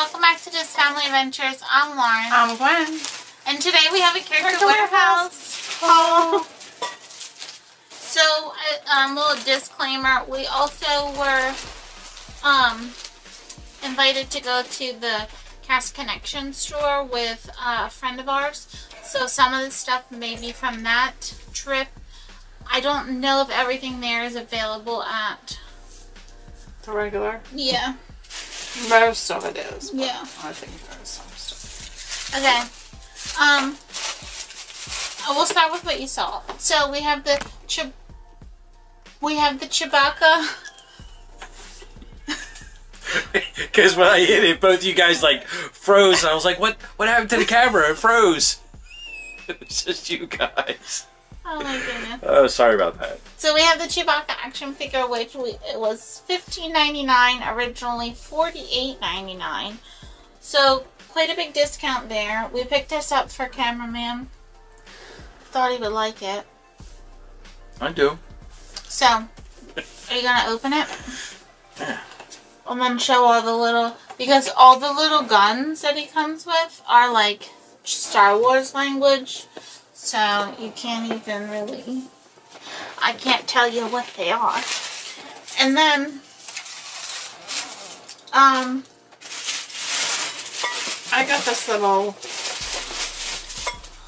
welcome back to DisFamily Adventures. I'm Lauren. I'm Gwyn. and today we have a character Character warehouse. Oh. So, a um, little disclaimer, we also were um, invited to go to the Cast Connection store with uh, a friend of ours. So some of the stuff may be from that trip. I don't know if everything there is available at... The regular. Yeah. Most of it is. Yeah. I think there's some stuff. Okay. Um, we'll start with what you saw. So we have the Chib- we have the Chewbacca. Because when I hit it, both you guys like froze. I was like, "What? What happened to the camera? It froze." It was just you guys. Oh my goodness. Oh, sorry about that. So we have the Chewbacca action figure, which we, it was fifteen ninety nine originally, forty eight ninety nine. So quite a big discount there. We picked this up for cameraman. Thought he would like it. I do. So, are you gonna open it? Yeah. And then show all the little because all the little guns that he comes with are like Star Wars language, so you can't even really. I can't tell you what they are. And then, um, I got this little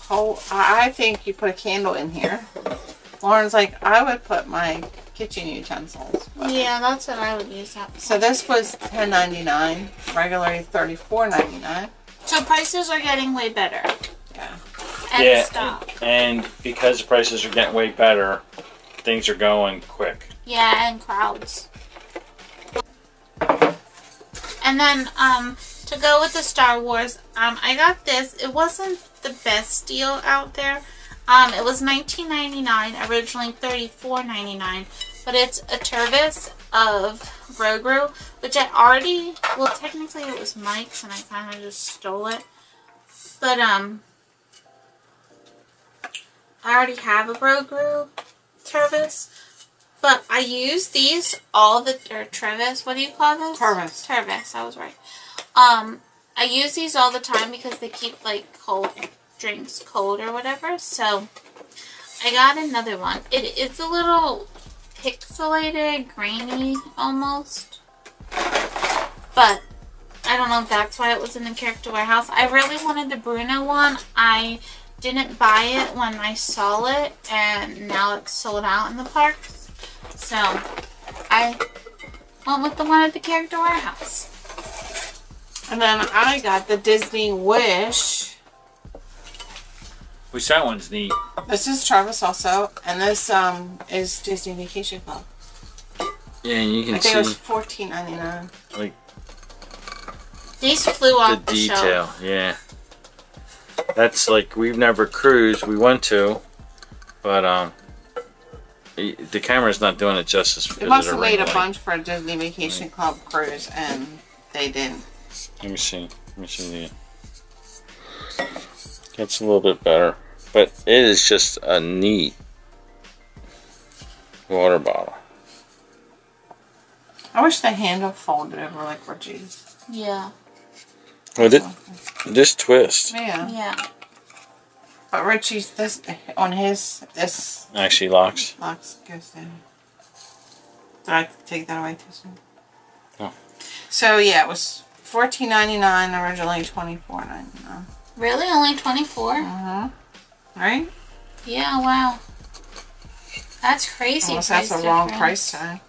hole. I think you put a candle in here. Lauren's like, I would put my kitchen utensils. yeah, that's what I would use that. For. So this was ten ninety nine, regularly thirty four ninety nine. So prices are getting way better. Yeah. And yeah, stock. and because the prices are getting way better, things are going quick. Yeah, and crowds. And then, um, to go with the Star Wars, um, I got this. It wasn't the best deal out there. Um, it was $19.99, originally $34.99. But it's a Tervis of Grogu, which I already, well, technically it was Mike's, and I kind of just stole it. But, um, I already have a Grogu Tervis. But I use these all the or Trevis. What do you call this? Tervis. Tervis. I was right. Um, I use these all the time because they keep like cold drinks cold or whatever. So I got another one. It is a little pixelated, grainy almost. But I don't know if that's why it was in the character warehouse. I really wanted the Bruno one. I didn't buy it when I saw it, and now it's sold out in the parks. So I went with the one at the character warehouse. And then I got the Disney Wish. Which that one's neat. This is Travis also, and this um is Disney Vacation Club. Yeah, and you I can think it was see fourteen ninety nine. like These flew the off the, detail. shelf. Yeah, that's like we've never cruised. We went to, but um, the the camera's not doing it justice. They must have because made a bunch for a Disney Vacation Club cruise, and they didn't. Let me see. Let me see the. Gets a little bit better, but it is just a neat water bottle. I wish the handle folded over like Reggie's. Yeah. Well, it, this twist Yeah. Yeah. But Richie's this on his this actually locks. Locks goes down. Did I take that away too soon? No. So yeah, it was fourteen ninety nine originally twenty four ninety nine. Really? Only 24? Uh-huh. Right? Yeah, wow. That's crazy. Unless that's a price wrong difference. price tag.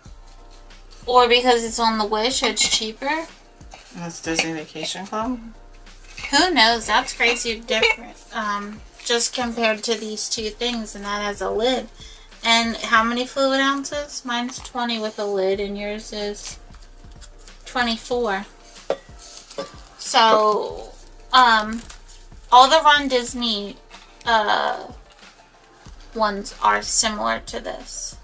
Or because it's on the Wish, it's cheaper. That's Disney Vacation Club. Who knows? That's crazy different. Um, just compared to these two things, and that has a lid. And how many fluid ounces? Mine's 20 with a lid, and yours is 24. So, um, all the Run Disney uh, ones are similar to this.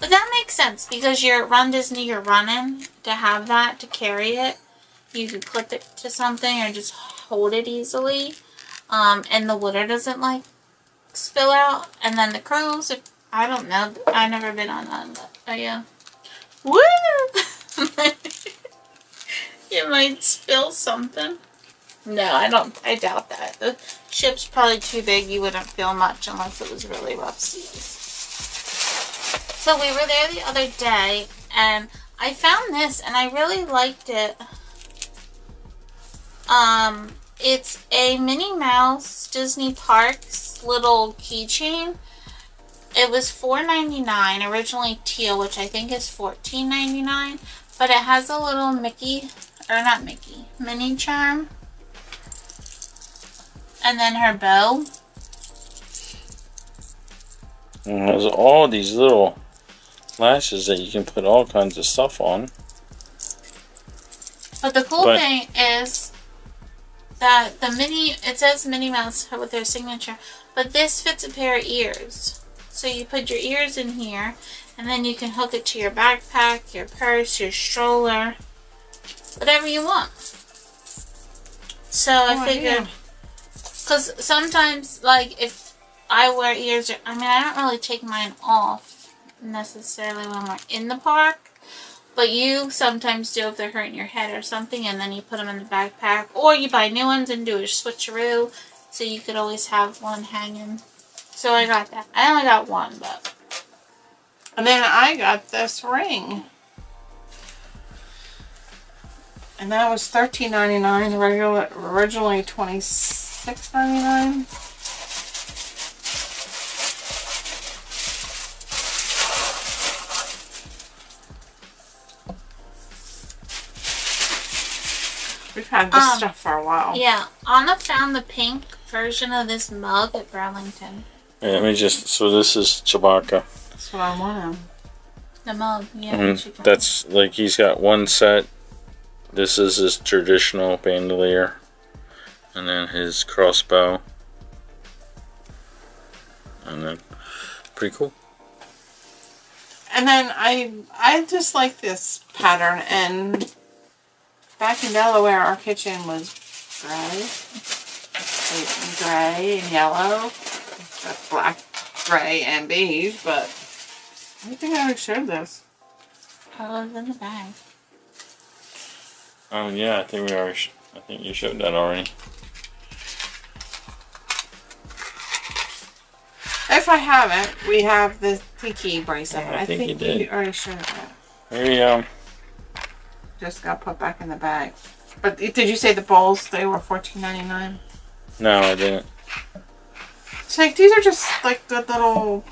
But that makes sense because you're at Run Disney, you're running to have that to carry it. You can clip it to something or just hold it easily. Um, and the water doesn't like spill out. And then the cruise, if, I don't know. I've never been on that. but oh yeah. Woo! You might spill something. No, I don't. I doubt that. The ship's probably too big. You wouldn't feel much unless it was really rough seas. So we were there the other day, and I found this, and I really liked it. Um, it's a Minnie Mouse Disney Parks little keychain. It was $4.99, originally teal, which I think is $14.99. But it has a little Mickey, or not Mickey, Minnie charm. And then her bow. And there's all these little lashes that you can put all kinds of stuff on. But the cool But- thing is that the mini, it says Minnie Mouse with their signature, but this fits a pair of ears. So you put your ears in here, and then you can hook it to your backpack, your purse, your stroller, whatever you want. So I Oh, figured, yeah. because sometimes, like, if I wear ears, I mean, I don't really take mine off necessarily when we're in the park, but you sometimes do if they're hurting your head or something, and then you put them in the backpack, or you buy new ones and do a switcheroo, so you could always have one hanging. So I got that. I only got one, but. And then I got this ring. And that was $13.99, regular, originally $26.99. had this Um, stuff for a while. yeah, Anna found the pink version of this mug at Burlington. Yeah, let me just. So this is Chewbacca. That's what I wanted. The mug, yeah. And she found that's like he's got one set. This is his traditional bandolier, and then his crossbow, and then pretty cool. And then I I just like this pattern and back in Delaware our kitchen was gray. Gray and yellow. That's black, gray, and beige, but I think I already showed this. Oh, it in the bag. Oh yeah, I think we are. I think you showed that already. If I haven't, we have the tiki bracelet. I I, think think, you did. already showed that. Maybe um. Just got put back in the bag. But did you say the bowls? They were fourteen ninety nine. No, I didn't. So like these are just like good little,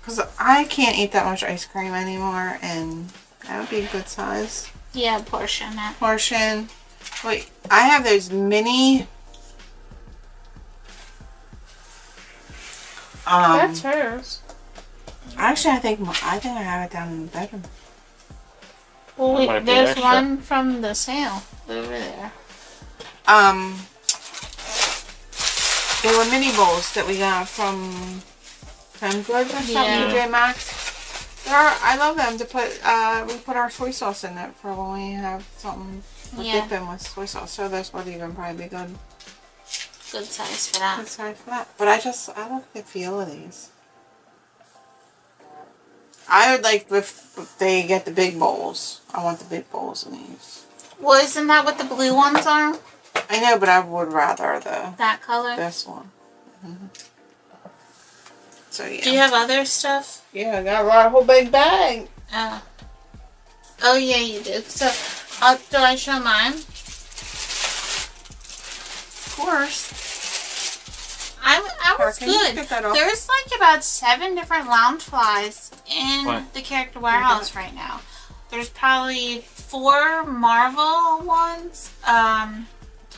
because I can't eat that much ice cream anymore, and that would be a good size Yeah, portion it. portion. Wait, I have those mini. Um, That's hers. actually, I think I think I have it down in the bedroom. Well, That wait, there's extra. one from the sale over there. Um, they were mini bowls that we got from Home Goods or something, Yeah. TJ Maxx. They're, I love them to put. Uh, we put our soy sauce in it for when we have something to Yeah. dip in with soy sauce. So this would even probably be good. Good size for that. Good sorry for that. But I just I like the feel of these. I would like if, if they get the big bowls. I want the big bowls in these. Well, isn't that what the blue ones are? I know, but I would rather the That color? this one. Mhm. So yeah. Do you have other stuff? Yeah, I got a lot, a whole big bag. Oh. Oh, yeah, you do. So, uh, do I show mine? Of course. I, I was good. get that off? There's like about seven different Loungeflys in What? the character warehouse right now. There's probably four Marvel ones. Um,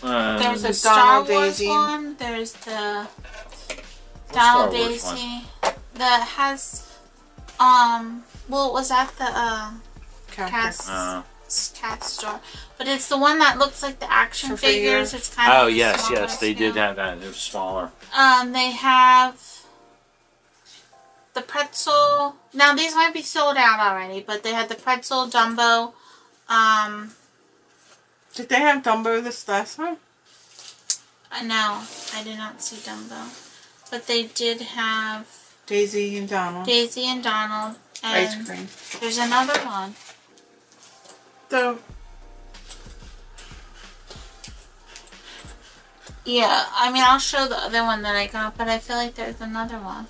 Uh, there's a the Star Donald Wars Daisy. one. There's the Star Donald Wars one? Daisy that has um. Well, was that the uh, Character. cast uh, cast store? But it's the one that looks like the action For figures. figures. It's kind of oh a yes, smaller yes, they did scale. have that. It was smaller. Um, they have the pretzel. Now these might be sold out already, but they had the pretzel Dumbo. Um, Did they have Dumbo this last time? uh, no, I did not see Dumbo, but they did have Daisy and Donald. Daisy and Donald, Ice cream. there's another one. So, yeah, I mean, I'll show the other one that I got, but I feel like there's another one.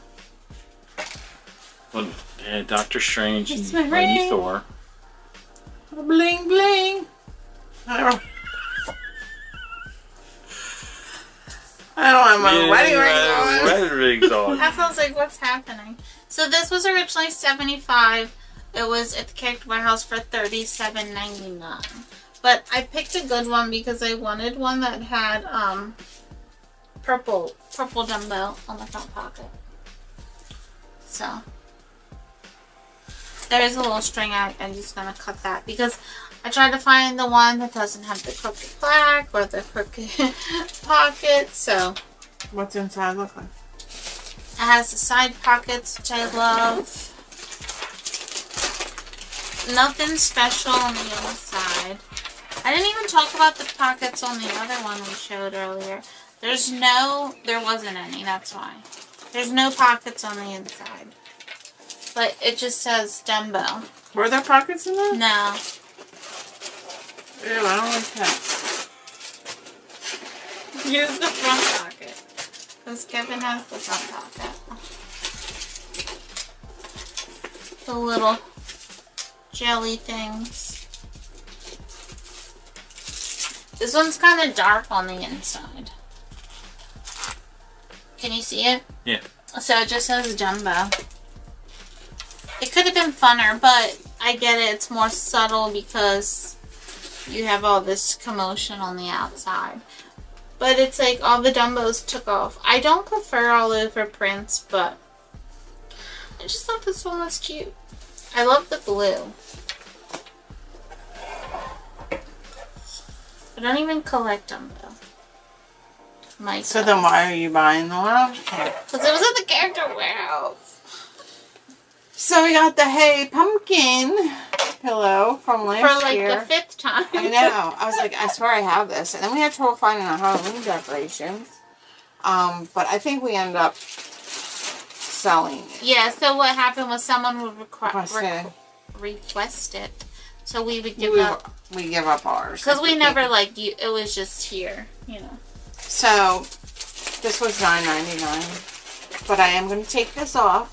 Well, yeah, Doctor Strange it's and Lady Thor. Bling bling. I don't, I don't have my yeah, wedding rings on. Wedding on. that sounds like what's happening. So this was originally 75 it was at the Character Warehouse for thirty seven ninety nine. But I picked a good one because I wanted one that had um purple purple Dumbo on the front pocket. So there is a little string out. I'm just gonna cut that because I tried to find the one that doesn't have the crooked black or the crooked pocket. So What's inside look like? it has the side pockets, which I love. Nothing special on the inside. I didn't even talk about the pockets on the other one we showed earlier. There's no, there wasn't any, that's why. There's no pockets on the inside. But it just says Dumbo. Were there pockets in there? No. Ew, I don't like that. Use the front pocket. Because Kevin has the front pocket. The little jelly things. This one's kind of dark on the inside. Can you see it? Yeah. So it just says Dumbo. It could have been funner, but I get it. It's more subtle because you have all this commotion on the outside. But it's like all the Dumbos took off. I don't prefer all over prints, but I just thought this one was cute. I love the blue. I don't even collect them though. My So then why are you buying the one? Because it was at the character warehouse. So we got the Hey Pumpkin pillow from last For like year. the fifth time. I know. I was like, I swear I have this. And then we had trouble finding our Halloween decorations. Um, but I think we ended up selling it. Yeah, so what happened was someone would requ- Requested. requ- request it. So we would give We, up. we give up ours. Because we never, like, you, it was just here, you know. So this was nine ninety nine. But I am going to take this off,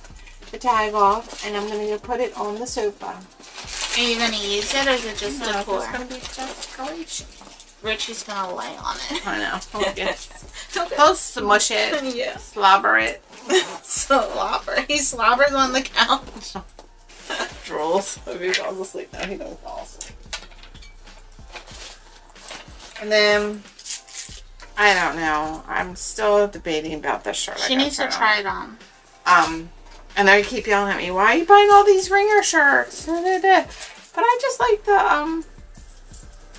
the tag off, and I'm going to put it on the sofa. Are you going to use it or is it just No, it's decor? just going to be decoration. Richie's going to lay on it. I know. Okay. okay. He'll smush it, yeah. slobber it. Slobber. He slobbers on the couch. drools. If he falls asleep, no, he don't fall asleep. And then, I don't know. I'm still debating about this shirt. She needs to try it on. Um, and they keep yelling at me, "Why are you buying all these ringer shirts?" But I just like the um,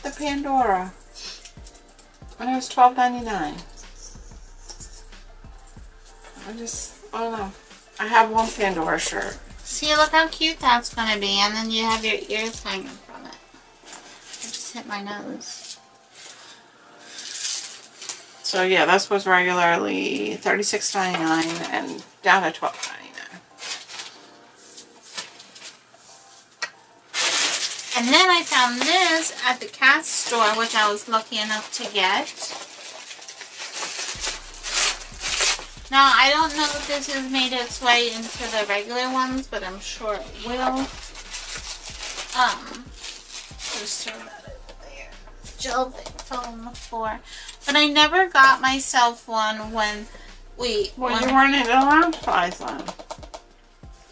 the Pandora. And it was twelve ninety nine. I just, I don't know. I have one Pandora shirt. See, look how cute that's going to be. And then you have your ears hanging from it. I just hit my nose. So yeah, this was regularly thirty six ninety nine and down to twelve ninety nine. And then I found this at the cast store, which I was lucky enough to get. Now, I don't know if this has made its way into the regular ones, but I'm sure it will. Um, just throw that over there. Gel thing fell on the floor. But I never got myself one when we... Well, when- you weren't in the lounge size then.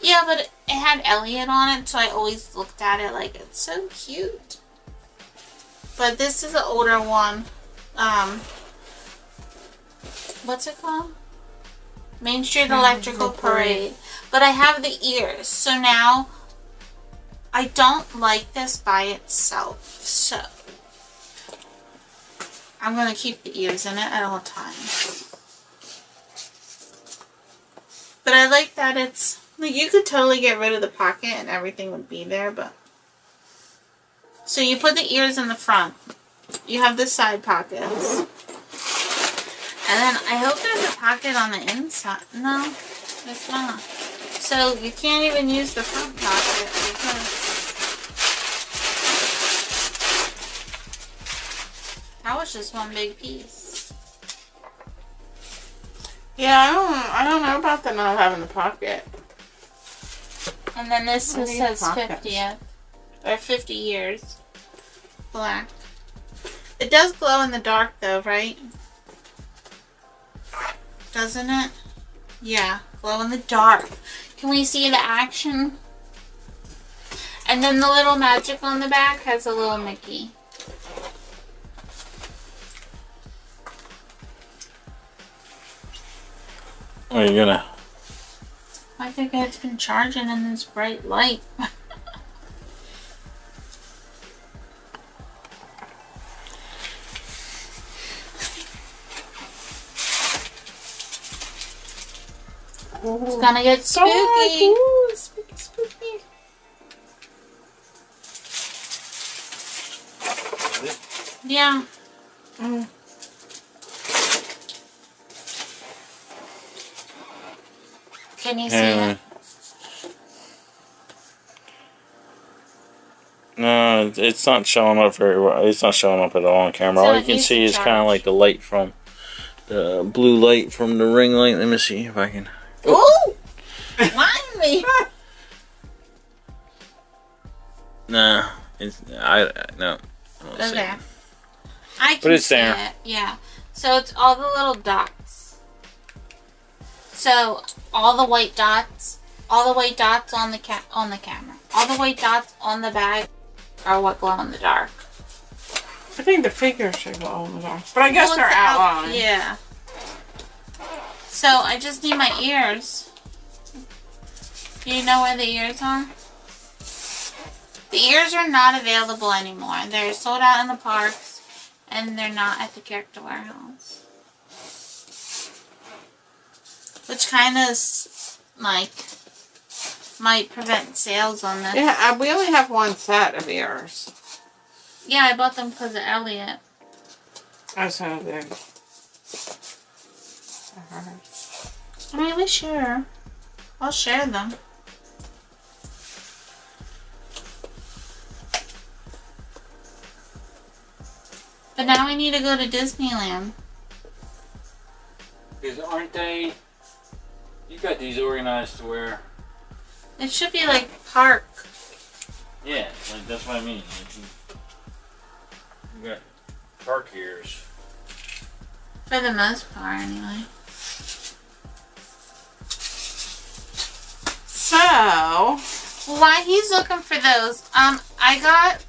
yeah, but it had Elliott on it, so I always looked at it like it's so cute. But this is an older one. Um, what's it called? Main Street Electrical Parade. But I have the ears, so now I don't like this by itself. So I'm gonna keep the ears in it at all times. But I like that it's like you could totally get rid of the pocket and everything would be there, but so you put the ears in the front. You have the side pockets. And then I hope there's a pocket on the inside. No, it's not. So you can't even use the front pocket because that was just one big piece. Yeah, I don't. I don't know about the not having the pocket. And then this just says 50th. Or 50 years. Black. It does glow in the dark though, right? Doesn't it? Yeah, glow in the dark. Can we see the action? And then the little magic on the back has a little Mickey. Are you gonna? I think it's been charging in this bright light. It's gonna get spooky. Ooh, spooky, spooky. Yeah. Mm. Can you see Yeah. it? No, it's not showing up very well. It's not showing up at all on camera. All you can see is kind of like the light from the blue light from the ring light. Let me see if I can. Ooh! Mind me. Nah, it's I no. I don't Okay. I can But it's see there. it. Yeah. So it's all the little dots. So all the white dots, all the white dots on the ca- on the camera, all the white dots on the bag are what glow in the dark. I think the figures should glow in the dark, but I guess Well, they're it's out- Yeah. So I just need my ears. Do you know where the ears are? The ears are not available anymore. They're sold out in the parks, and they're not at the character warehouse. Which kind of like might prevent sales on this. Yeah, uh, we only have one set of ears. Yeah, I bought them because of Elliott. I saw there. I mean, we share. I'll share them. But now we need to go to Disneyland. Because aren't they? You got these organized to where? It should be like park. Yeah, like that's what I mean. You, you got park ears. For the most part, anyway. So, While he's looking for those, um, I got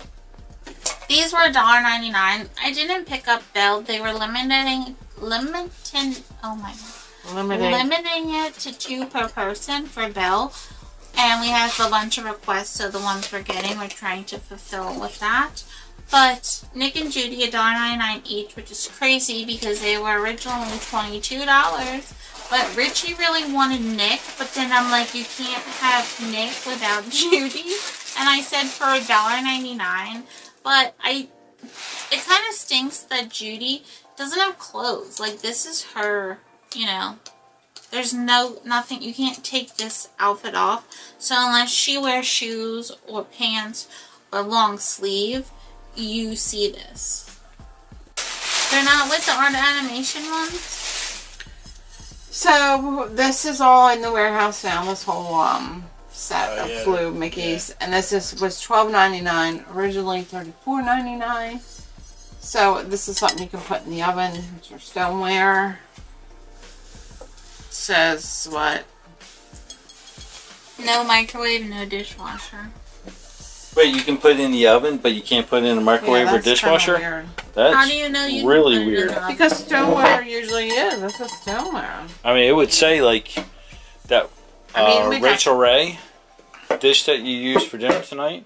these were $1.99. I didn't pick up Belle. They were limiting, limiting. Oh my god. limited. limiting it to two per person for Belle. And we have a bunch of requests, so the ones we're getting, we're trying to fulfill with that. But Nick and Judy, $1.99 each, which is crazy because they were originally $22. But Richie really wanted Nick, but then I'm like, you can't have Nick without Judy. And I said for $1.99. But I, it kind of stinks that Judy doesn't have clothes. Like, this is her, you know, there's no nothing you can't take this outfit off so unless she wears shoes or pants or long sleeve you see this they're not with the art animation ones So, this is all in the warehouse now. This whole um set Oh, of yeah. blue Mickey's, and this is was twelve ninety nine. Originally thirty four ninety nine. So this is something you can put in the oven. It's your stoneware. Says what? no microwave no dishwasher Wait, you can put it in the oven, but you can't put it in a microwave Yeah, or that's kinda dishwasher? weird. That's how do you know you can really put it in weird. the oven? Because stoneware usually is. This is stoneware. I mean, it would say like that. I mean, uh, we've got- Rachael Ray dish that you used for dinner tonight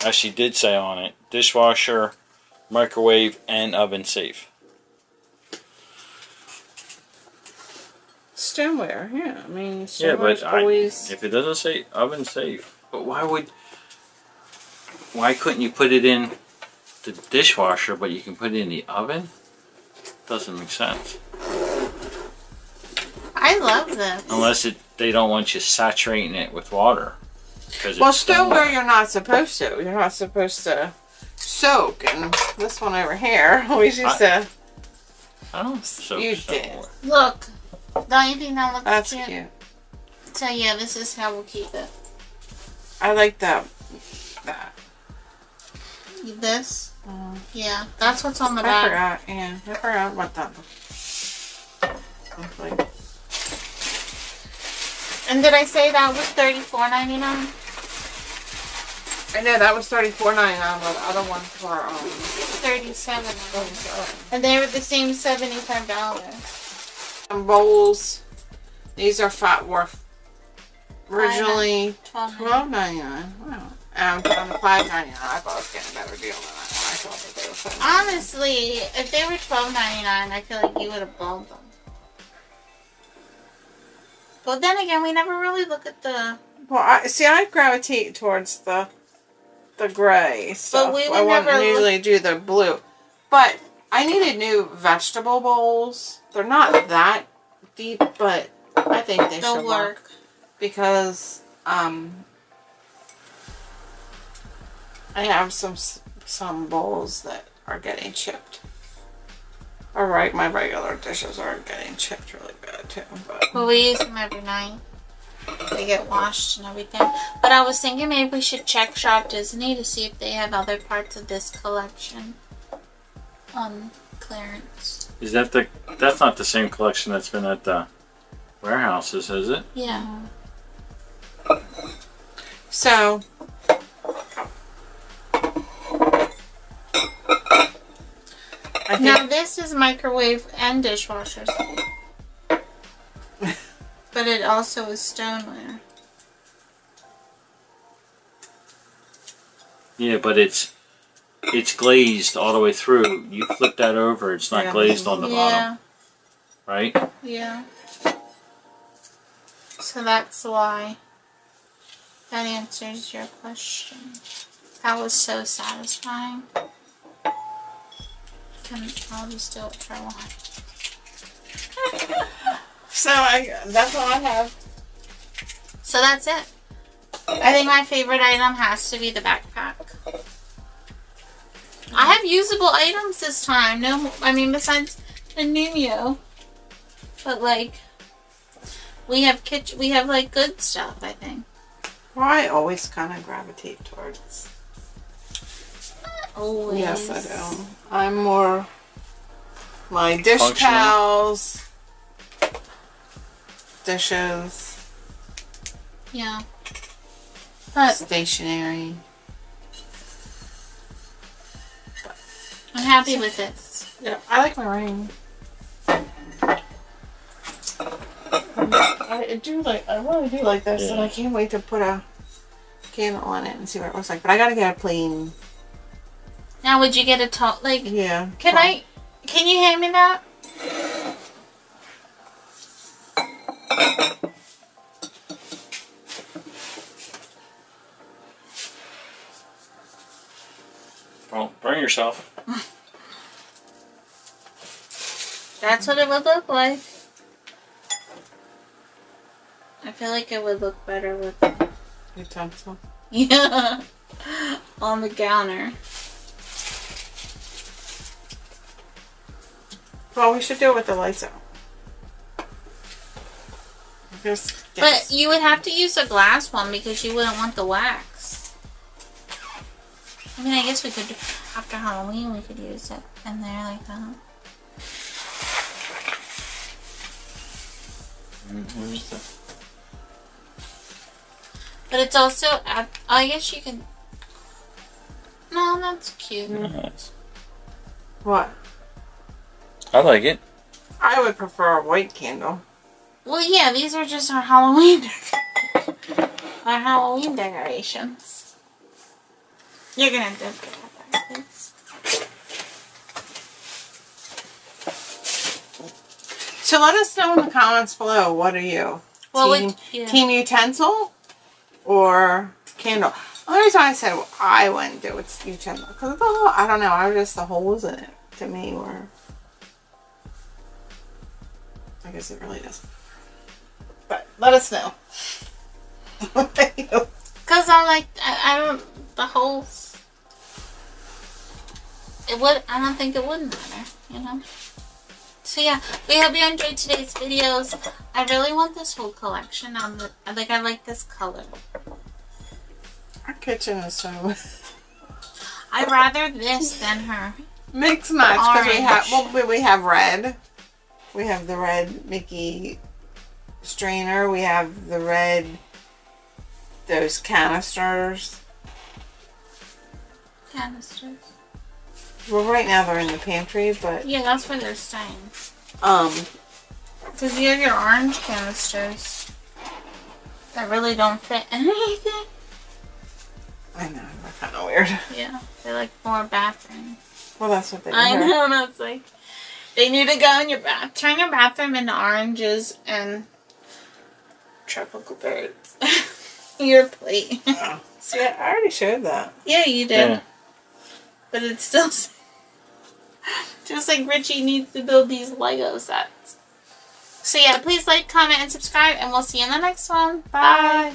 actually did say on it dishwasher, microwave, and oven safe. Uh, Stoneware, yeah. I mean, Yeah, stoneware's always. if it doesn't say oven safe, but why would? Why couldn't you put it in the dishwasher, but you can put it in the oven? Doesn't make sense. i love this Unless it, they don't want you saturating it with water. Because Well, where you're not supposed to. You're not supposed to soak. And this one over here, always used to. I don't soak You stoneware. look Don't you think that looks That's cute? cute. So yeah, this is how we'll keep it. I like that. That. This? Uh, Yeah, that's what's on the I back. forgot. Yeah, I forgot what that looked like. And did I say that was thirty four ninety nine? I know that was thirty four ninety nine, but the other ones were um. Thirty seven. And they were the same seventy five dollars. Some bowls. These are fat worth. Originally Twelve. twelve ninety nine. Wow. I'm on the five ninety nine. I thought I was getting a better deal than that when I thought that they were. Honestly, if they were twelve ninety nine, I feel like you would have bought them. But then again, we never really look at the. Well, I see. I gravitate towards the the gray stuff. we would I wouldn't never look- usually do the blue, but I needed new vegetable bowls. They're not that deep, but I think they They'll should work work. because um I have some some bowls that are getting chipped. All right, my regular dishes are getting chipped really bad too, but. But we use them every night. They get washed and everything. But I was thinking maybe we should check Shop Disney to see if they have other parts of this collection on clearance. Is that the? That's not the same collection that's been at the warehouses, is it? Yeah. So, think Now this is microwave and dishwasher but it also is stoneware. Yeah, but it's it's glazed all the way through. You flip that over, it's not Yeah. glazed on the Yeah. bottom, right? Yeah. So that's why. That answers your question. That was so satisfying. Can I'll it for one. so. I that's all I have. So that's it. I think my favorite item has to be the backpack. I have usable items this time. No, I mean besides the nuiMO, but like we have kitchen. We have like good stuff. I think. Well, I always kind of gravitate towards. Always. Yes, I do. I'm more my dish Functional. towels, dishes, Yeah. But stationery. I'm happy with this. Yeah, I like my ring. I do like. I really do like this, and I can't wait to put a candle on it and see what it looks like. But I gotta get a plain. Now, would you get a top? like? Yeah. Can I? Can you hand me that? Well, burn yourself. That's what it would look like. I feel like it would look better with a utensil? yeah on the counter. Well, we should do it with the lights out. Just But you would have to use a glass one because you wouldn't want the wax. I mean, I guess we could after Halloween we could use it in there like that. Where's the? But it's also I I guess you can. No, that's cute. Mm. Nice. what? I like it. I would prefer a white candle. Well, yeah, these are just our Halloween, our Halloween decorations. You're gonna have to put that please. So let us know in the comments below. What are you? Well, team, would- yeah. team utensil or candle? The only reason I said I wouldn't do it's utensil because the whole, I don't know. I just the holes in it to me were. I guess it really doesn't. But let us know. Cause I'm like I, I don't the holes. It would I don't think it would matter, you know. So yeah, we hope you enjoyed today's videos. I really want this whole collection on the like I like this color. Our kitchen is so I'd rather this than her. mix match because we have well we- we have red. We have the red Mickey strainer. We have the red those canisters. Canisters. Well, right now they're in the pantry, but Yeah, that's where they're staying. um, Because you have your orange canisters that really don't fit anything. I know they're kind of weird. Yeah, they're like more bathroom. Well, that's what they I are. know, that's like they need to go in your bath. Turn your bathroom into oranges and tropical birds. your plate. Oh. See, I already showed that. yeah, you did. Yeah. But it's still just like Richie needs to build these Lego sets. So yeah, please like, comment, and subscribe, and we'll see you in the next one. Bye.